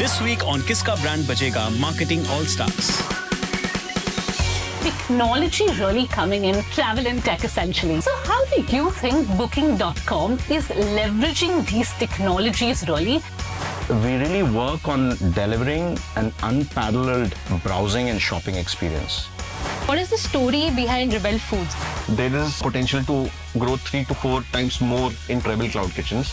This week on Kiska Brand Bajega Marketing All Stars. technology really coming in travel and tech essentially. So how do you think booking.com is leveraging these technologies really? We really work on delivering an unparalleled browsing and shopping experience. What is the story behind Rebel Foods? There is potential to grow three to four times more in Rebel Cloud Kitchens.